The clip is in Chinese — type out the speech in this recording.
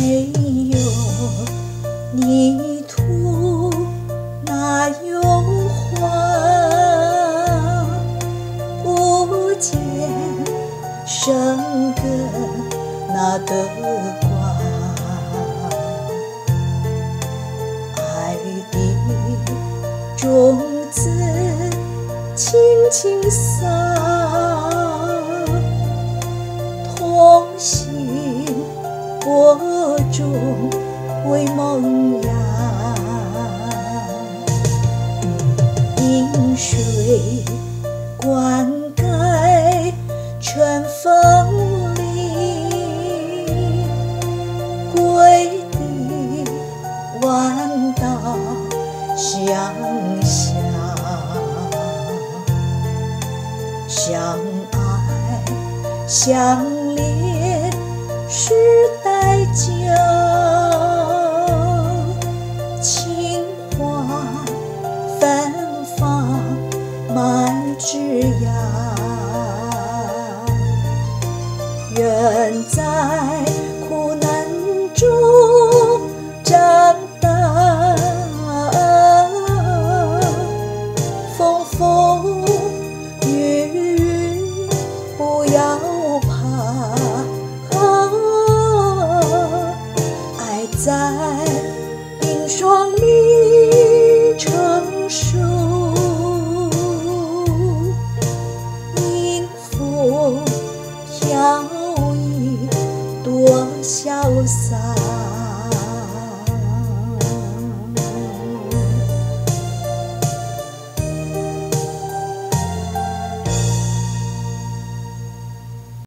没有泥土，哪有花？不见生根，哪得瓜？爱的种子轻轻撒。为萌芽，饮水灌溉春风里，归的弯道向下，相爱相恋时代久。人在苦难中长大风风雨雨不要怕爱在冰霜里成熟。迎风飘潇洒。